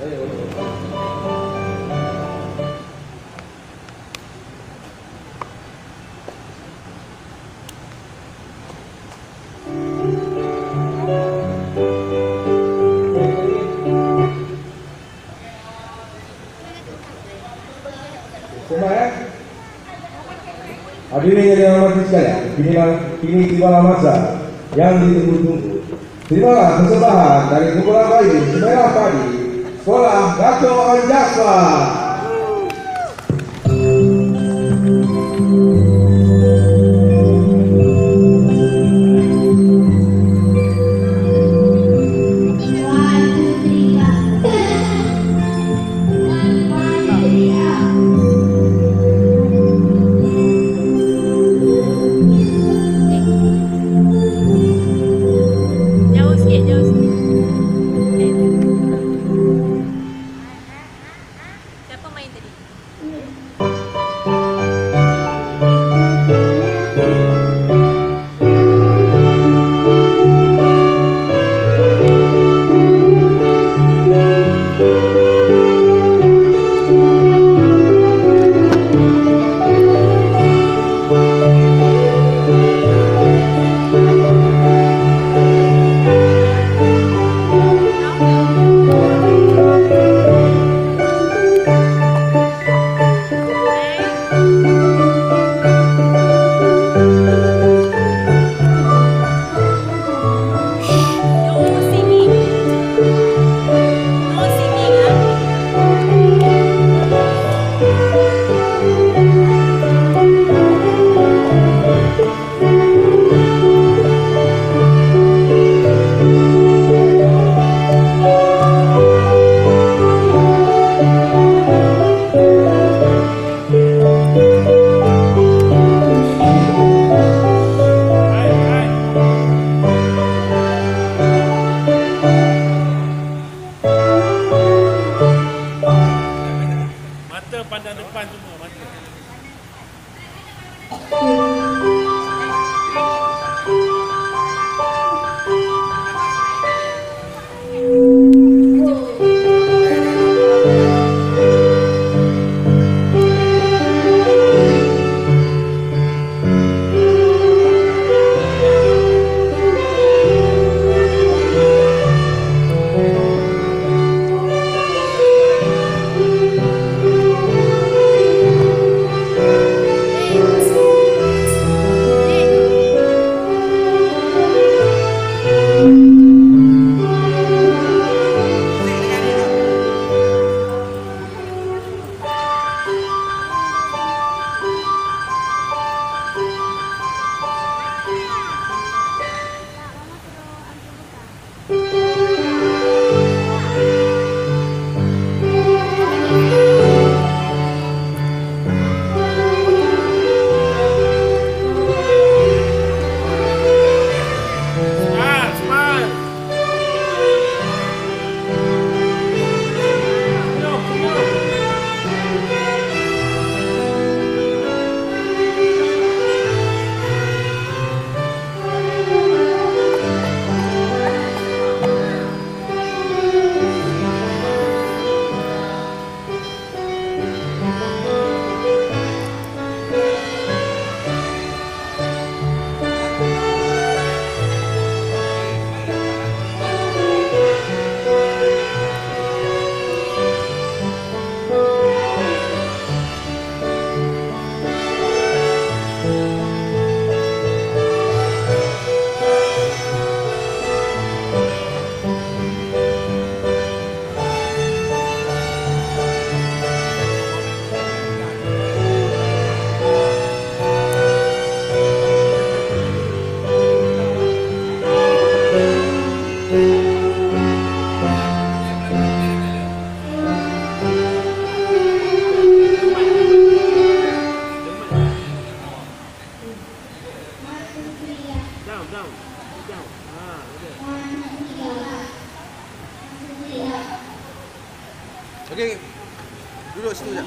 Ya? Hadirin yang dihormati sekalian, minimal kini tibalah masa yang ditunggu-tunggu. Tibalah kesempatan dari kumpulan kayu semerah padi sekolah Gato Anjasa depan dan depan itu Down, down. Down. Ah, okay. Duduk situ.